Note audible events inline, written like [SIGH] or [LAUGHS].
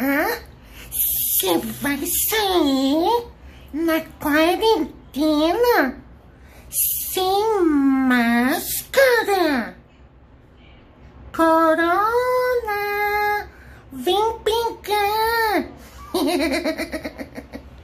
Hã? você vai sair na quarentena sem máscara? Corona, vem pegar. [LAUGHS]